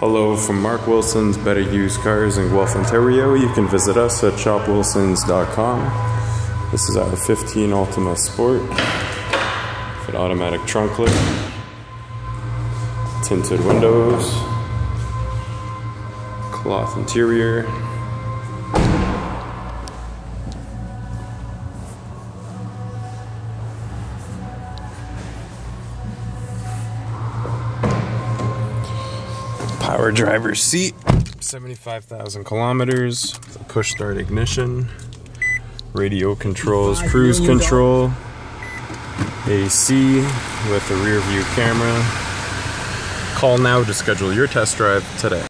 Hello from Mark Wilson's Better Used Cars in Guelph, Ontario. You can visit us at shopwilsons.com. This is our 15 Altima Sport with automatic trunk lift, tinted windows, cloth interior. Power driver's seat, 75,000 kilometers, push start ignition, radio controls, cruise control, AC with a rear view camera. Call now to schedule your test drive today.